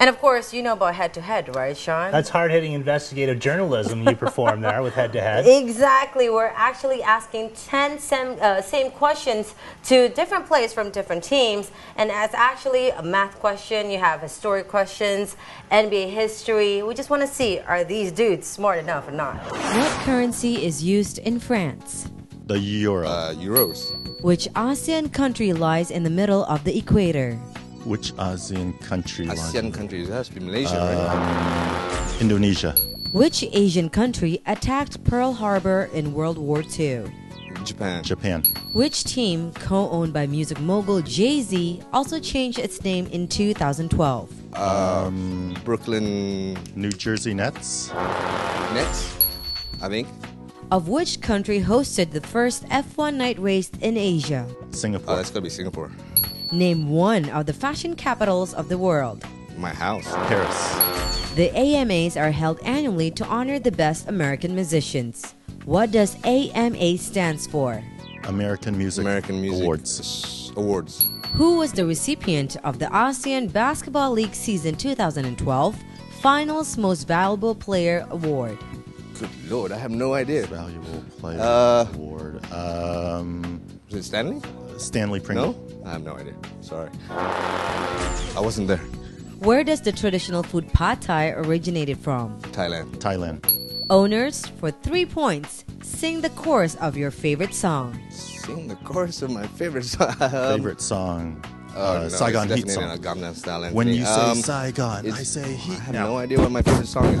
And of course, you know about head to head, right, Sean? That's hard hitting investigative journalism you perform there with head to head. Exactly. We're actually asking 10 same, uh, same questions to different players from different teams. And as actually a math question, you have historic questions, NBA history. We just want to see are these dudes smart enough or not? What currency is used in France? The euro. Uh, euros. Which ASEAN country lies in the middle of the equator? Which ASEAN country? lies- ASEAN countries. It has to be Malaysia, right? Um, Indonesia. Which Asian country attacked Pearl Harbor in World War II? Japan. Japan. Which team, co owned by music mogul Jay Z, also changed its name in 2012? Um, Brooklyn New Jersey Nets. Nets, I think. Of which country hosted the first F1 night race in Asia? Singapore. Oh, that's gotta be Singapore. Name one of the fashion capitals of the world. My house. Paris. The AMAs are held annually to honor the best American musicians. What does AMA stands for? American Music American Music Awards. Awards. Who was the recipient of the ASEAN Basketball League Season 2012 Finals Most Valuable Player Award? Good lord, I have no idea. Valuable Player Uh, Award. Um, Is it Stanley? Stanley Pringle. No? I have no idea. Sorry. I wasn't there. Where does the traditional food pad thai originated from? Thailand. Thailand. Owners, for three points, sing the chorus of your favorite song. Sing the chorus of my favorite song. Favorite song. Oh, uh, no, Saigon it's Heat song. not Gangnam Style. When Anthony. you say Um, Saigon, I say Heat. I have now. no idea what my favorite song is.